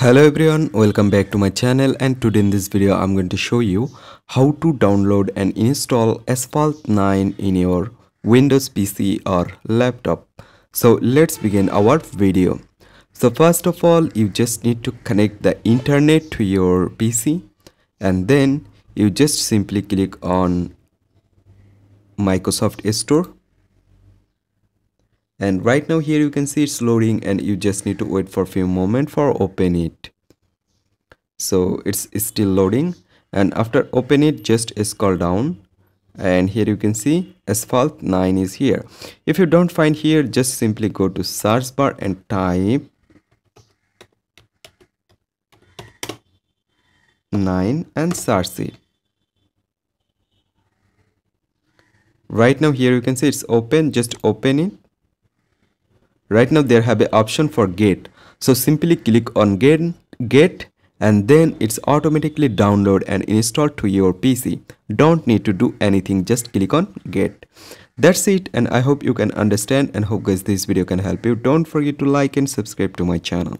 Hello everyone, welcome back to my channel and today in this video I'm going to show you how to download and install Asphalt 9 in your Windows PC or laptop. So let's begin our video. So first of all you just need to connect the internet to your PC and then you just simply click on Microsoft Store and right now here you can see it's loading and you just need to wait for a few moments for open it. So it's, it's still loading. And after open it just scroll down. And here you can see asphalt 9 is here. If you don't find here just simply go to search bar and type 9 and search it. Right now here you can see it's open just open it right now there have a option for get so simply click on get get and then it's automatically download and install to your pc don't need to do anything just click on get that's it and i hope you can understand and hope guys this video can help you. Don't forget to like and subscribe to my channel